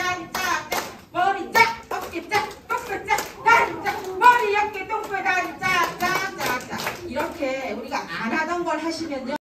단짝 머리 짝 어깨 짝 똥꼬 짝 단짝 머리 어깨 똥꼬 단짝 짝짝짝. 이렇게 우리가 안 하던 걸 하시면요.